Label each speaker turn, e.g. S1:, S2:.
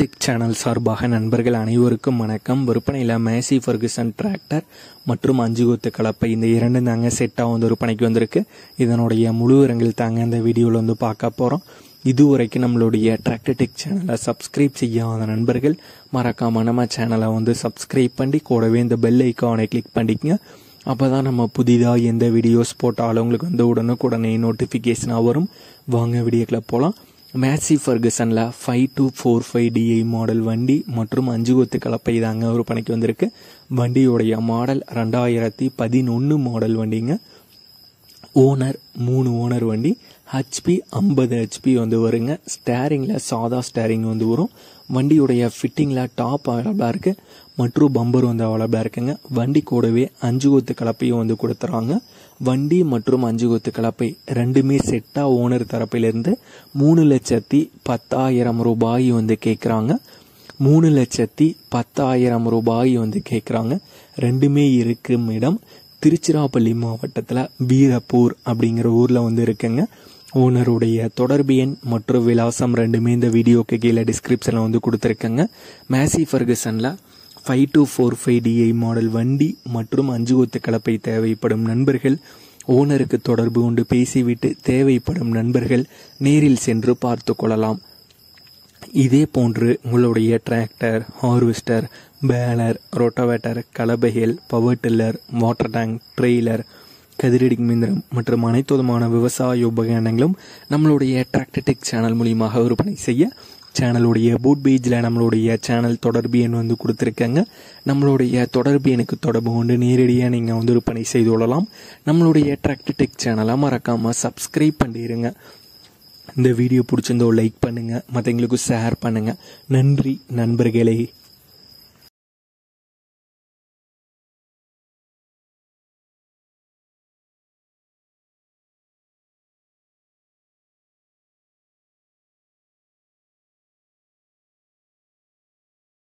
S1: Tech channel சார்பாக நண்பர்கள் அனைவருக்கும் வணக்கம். விற்பனையில் மேசி ஃபர்குசன் டிராக்டர் மற்றும் அஞ்சு கொத்து கலப்பை இந்த இரண்டு தாங்க செட்டாக வந்து விற்பனைக்கு வந்திருக்கு. இதனுடைய முழு விவரங்கள் தாங்க இந்த வீடியோவில் வந்து பார்க்க போகிறோம் இதுவரைக்கும் நம்மளுடைய டிராக்டர்டெக் சேனலை சப்ஸ்கிரைப் செய்யாத நண்பர்கள் மறக்காம நம்ம சேனலை வந்து சப்ஸ்கிரைப் பண்ணி கூடவே இந்த பெல் ஐக்கானை கிளிக் பண்ணிக்கங்க. அப்போ தான் நம்ம புதிதாக எந்த வீடியோஸ் போட்டாலும் உங்களுக்கு வந்து உடனுக்குடனே நோட்டிஃபிகேஷனாக வரும். வாங்க வீடியோக்கில் போகலாம் Massey ஃபர்கசனில் five two four five DI model வண்டி மற்றும் அஞ்சு கொத்து கலப்பை தாங்க ஒரு பணிக்கு வந்திருக்கு. வண்டியுடைய மாடல் ரெண்டாயிரத்தி பதினொன்று மாடல் வண்டிங்க. ஓனர் மூணு ஓனர் வண்டி. ஹெச்பி ஐம்பது ஹெச்பி வந்து வருங்க. ஸ்டேரிங்கில் சாதா ஸ்டேரிங் வந்து வரும். வண்டியுடைய ஃபிட்டிங்கில் டாப் அவைலபிளாக இருக்குது மற்றும் பம்பர் வந்து அவைலபிளாக இருக்குங்க. வண்டி கூடவே அஞ்சு கொத்து கலப்பையும் வந்து கொடுத்துறாங்க. வண்டி மற்றும் அஞ்சு கொத்து கலப்பை ரெண்டுமே செட்டாக ஓனர் தரப்பிலிருந்து மூணு லட்சத்தி பத்தாயிரம் ரூபாய் வந்து கேட்குறாங்க மூணு லட்சத்தி பத்தாயிரம் ரூபாய் வந்து கேட்குறாங்க ரெண்டுமே இருக்கும் இடம் திருச்சிராப்பள்ளி மாவட்டத்தில் வீரப்பூர் அப்படிங்கிற ஊரில் வந்து இருக்குங்க. ஓனருடைய தொடர்பு எண் மற்றும் விலாசம் ரெண்டுமே இந்த வீடியோக்கு கீழே டிஸ்கிரிப்ஷனில் வந்து கொடுத்துருக்கேங்க. Massey ஃபர்கசனில் five two four five DI model வண்டி மற்றும் அஞ்சு கொத்து கலப்பை தேவைப்படும் நண்பர்கள். ஓனருக்கு தொடர்பு கொண்டு பேசிவிட்டு தேவைப்படும் நண்பர்கள் நேரில் சென்று பார்த்து கொள்ளலாம். இதே போன்று உங்களுடைய tractor harvester baler rotavator கலபைகள் power tiller water tank trailer கதிரடி மிந்திரம் மற்றும் அனைத்து விதமான விவசாய உபகரணங்களும் நம்மளுடைய டிராக்டர்டெக் சேனல் மூலியமாக விற்பனை செய்ய சேனலுடைய பூட் பேஜில் நம்மளுடைய சேனல் தொடர்பு எண் வந்து கொடுத்துருக்கேங்க. நம்மளுடைய தொடர்பு எனக்கு தொடர்பு கொண்டு நேரடியாக நீங்கள் வந்து விற்பனை செய்து கொள்ளலாம். நம்மளுடைய டிராக்டர்டெக் சேனலை மறக்காமல் சப்ஸ்கிரைப் பண்ணிடுங்க இந்த வீடியோ பிடிச்சிருந்தோ லைக் பண்ணுங்கள் மற்றவங்களுக்கு ஷேர் பண்ணுங்கள் நன்றி நண்பர்களே.